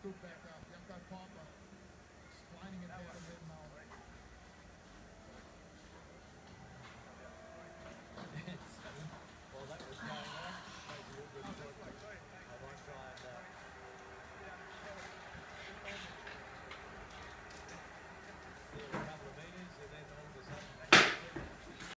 scoop back up.